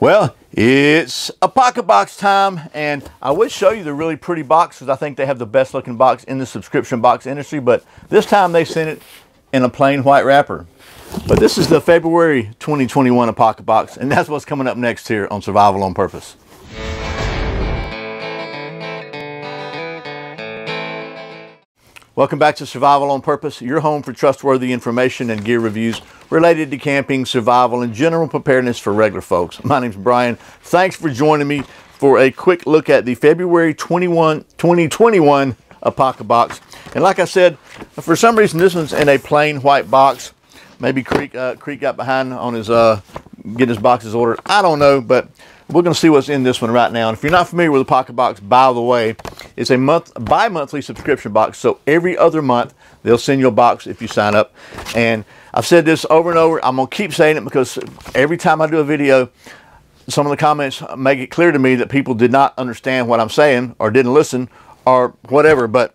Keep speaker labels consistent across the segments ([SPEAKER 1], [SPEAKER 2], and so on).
[SPEAKER 1] Well, it's Apocabox time, and I would show you the really pretty box because I think they have the best looking box in the subscription box industry, but this time they sent it in a plain white wrapper. But this is the February 2021 pocket box, and that's what's coming up next here on Survival on Purpose. Welcome back to Survival on Purpose, your home for trustworthy information and gear reviews related to camping, survival, and general preparedness for regular folks. My name's Brian. Thanks for joining me for a quick look at the February 21, 2021 Apocabox. And like I said, for some reason this one's in a plain white box. Maybe Creek, uh, Creek got behind on his uh, getting his boxes ordered. I don't know, but we're going to see what's in this one right now. And if you're not familiar with the Pocket Box, by the way, it's a month bi-monthly subscription box. So every other month, they'll send you a box if you sign up. And I've said this over and over. I'm going to keep saying it because every time I do a video, some of the comments make it clear to me that people did not understand what I'm saying or didn't listen or whatever. But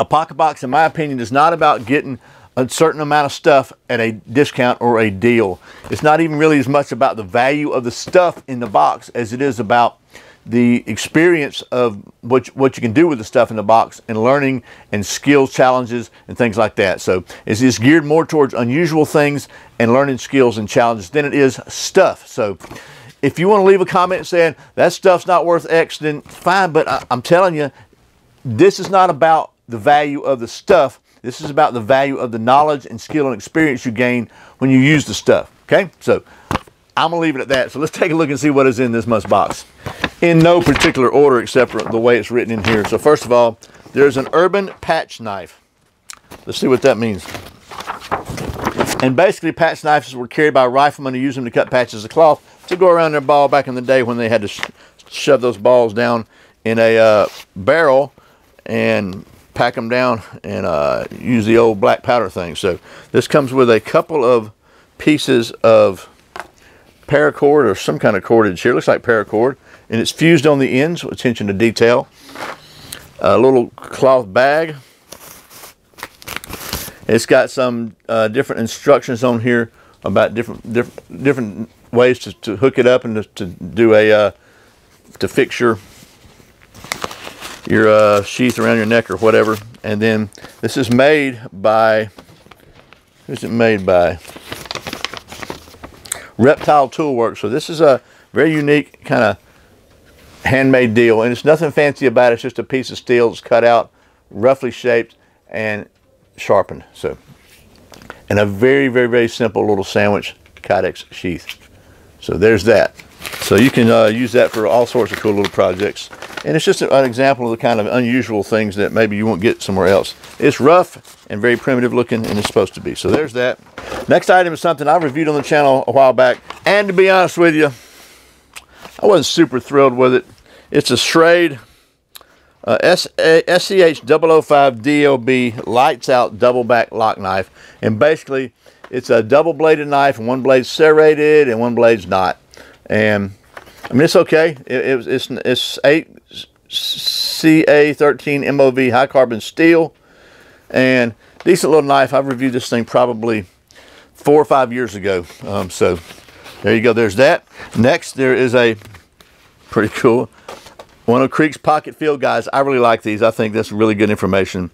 [SPEAKER 1] Apocabox, in my opinion, is not about getting a certain amount of stuff at a discount or a deal. It's not even really as much about the value of the stuff in the box as it is about the experience of what, what you can do with the stuff in the box and learning and skills challenges and things like that. So it's just geared more towards unusual things and learning skills and challenges than it is stuff. So if you want to leave a comment saying that stuff's not worth X, then fine. But I, I'm telling you, this is not about the value of the stuff this is about the value of the knowledge and skill and experience you gain when you use the stuff. Okay, so I'm gonna leave it at that. So let's take a look and see what is in this must box. In no particular order except for the way it's written in here. So first of all, there's an urban patch knife. Let's see what that means. And basically patch knives were carried by riflemen who used them to cut patches of cloth to go around their ball back in the day when they had to sh shove those balls down in a uh, barrel and pack them down and uh, use the old black powder thing. So this comes with a couple of pieces of paracord or some kind of cordage here. Looks like paracord. And it's fused on the ends, attention to detail. A little cloth bag. It's got some uh, different instructions on here about different different different ways to, to hook it up and to, to do a uh, to fix your your uh, sheath around your neck or whatever. And then this is made by, who's it made by? Reptile Toolworks. So this is a very unique kind of handmade deal. And it's nothing fancy about it. It's just a piece of steel that's cut out, roughly shaped, and sharpened. So, and a very, very, very simple little sandwich Kydex sheath. So there's that. So you can uh, use that for all sorts of cool little projects. And it's just an example of the kind of unusual things that maybe you won't get somewhere else. It's rough and very primitive looking and it's supposed to be. So there's that. Next item is something I reviewed on the channel a while back. And to be honest with you, I wasn't super thrilled with it. It's a Schrade uh, SCH 005 DLB lights out double back lock knife. And basically it's a double bladed knife and one blade's serrated and one blade's not. And I mean, it's okay. It, it, it's, it's 8 CA13 MOV high carbon steel and decent little knife. I've reviewed this thing probably four or five years ago. Um, so there you go. There's that. Next, there is a pretty cool one of Creek's pocket field guys. I really like these. I think that's really good information.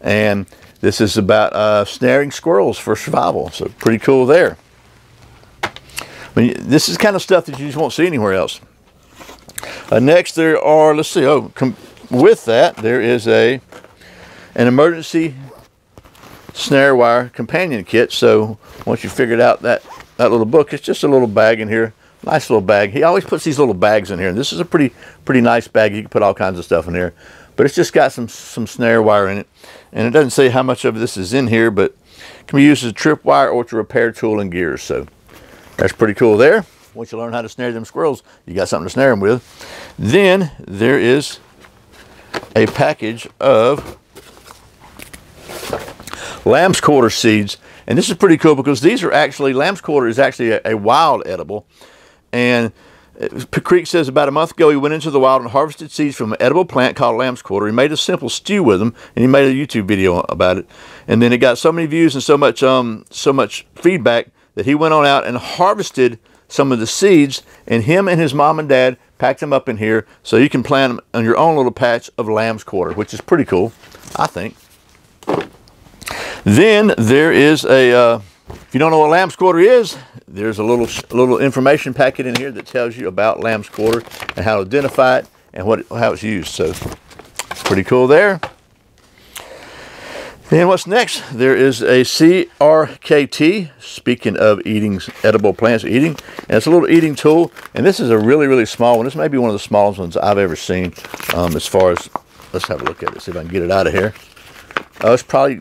[SPEAKER 1] And this is about uh, snaring squirrels for survival. So pretty cool there. I mean, this is kind of stuff that you just won't see anywhere else. Uh, next, there are, let's see, oh, with that, there is a an emergency snare wire companion kit. So once you figured out that, that little book, it's just a little bag in here. Nice little bag. He always puts these little bags in here. And this is a pretty pretty nice bag. You can put all kinds of stuff in here. But it's just got some, some snare wire in it. And it doesn't say how much of this is in here, but can be used as a trip wire or to repair tool and gears. So that's pretty cool there. Once you learn how to snare them squirrels, you got something to snare them with. Then there is a package of lamb's quarter seeds. And this is pretty cool because these are actually, lamb's quarter is actually a, a wild edible. And Creek says about a month ago he went into the wild and harvested seeds from an edible plant called lamb's quarter. He made a simple stew with them, and he made a YouTube video about it. And then it got so many views and so much um so much feedback that he went on out and harvested some of the seeds, and him and his mom and dad packed them up in here so you can plant them on your own little patch of lamb's quarter, which is pretty cool, I think. Then there is a, uh, if you don't know what lamb's quarter is, there's a little little information packet in here that tells you about lamb's quarter and how to identify it and what how it's used. So it's pretty cool there. Then what's next? There is a CRKT, speaking of eating edible plants, eating, and it's a little eating tool, and this is a really, really small one. This may be one of the smallest ones I've ever seen um, as far as, let's have a look at it, see if I can get it out of here. Oh, it's probably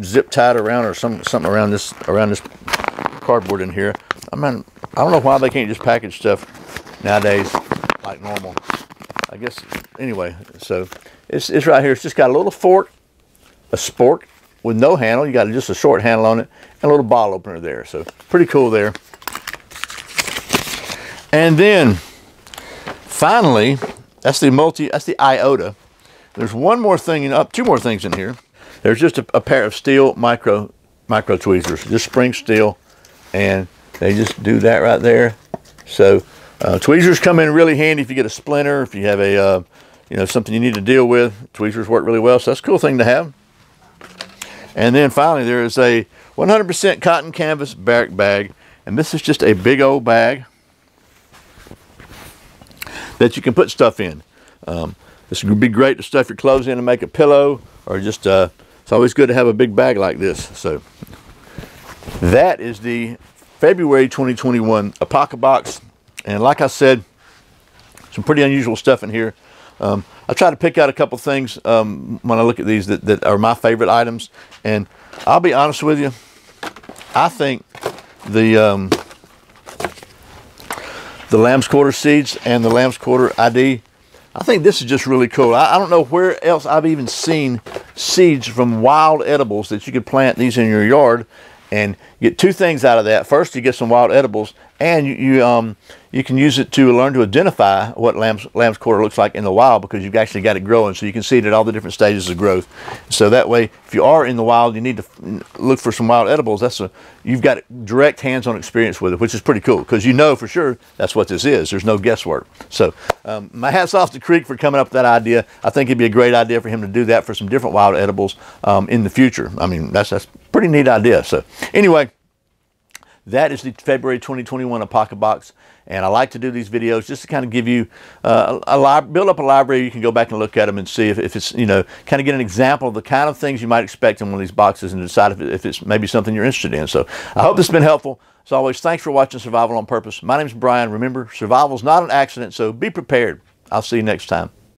[SPEAKER 1] zip tied around or some, something around this, around this cardboard in here. I mean, I don't know why they can't just package stuff nowadays like normal. I guess, anyway, so it's, it's right here. It's just got a little fork a spork with no handle. You got just a short handle on it and a little bottle opener there. So pretty cool there. And then finally, that's the multi, that's the iota. There's one more thing, up two more things in here. There's just a, a pair of steel micro micro tweezers, just spring steel, and they just do that right there. So uh, tweezers come in really handy if you get a splinter, if you have a, uh, you know, something you need to deal with. Tweezers work really well, so that's a cool thing to have. And then finally, there is a 100% cotton canvas barrack bag. And this is just a big old bag that you can put stuff in. Um, this would be great to stuff your clothes in and make a pillow, or just, uh, it's always good to have a big bag like this. So that is the February 2021 Apocabox. And like I said, some pretty unusual stuff in here. Um, I try to pick out a couple things um, when I look at these that, that are my favorite items. And I'll be honest with you, I think the um, the lamb's quarter seeds and the lamb's quarter ID, I think this is just really cool. I, I don't know where else I've even seen seeds from wild edibles that you could plant these in your yard and get two things out of that. First, you get some wild edibles, and you, you um, you can use it to learn to identify what lamb's, lamb's quarter looks like in the wild because you've actually got it growing so you can see it at all the different stages of growth. So that way, if you are in the wild, you need to look for some wild edibles. That's a, you've got direct hands-on experience with it, which is pretty cool because you know for sure that's what this is. There's no guesswork. So um, my hat's off to Creek for coming up with that idea. I think it'd be a great idea for him to do that for some different wild edibles um, in the future. I mean, that's, that's pretty neat idea. So anyway, that is the February 2021 Apocabox. And I like to do these videos just to kind of give you uh, a, build up a library. You can go back and look at them and see if, if, it's, you know, kind of get an example of the kind of things you might expect in one of these boxes and decide if, it, if it's maybe something you're interested in. So I hope this has been helpful. As always, thanks for watching Survival on Purpose. My name is Brian. Remember, survival is not an accident, so be prepared. I'll see you next time.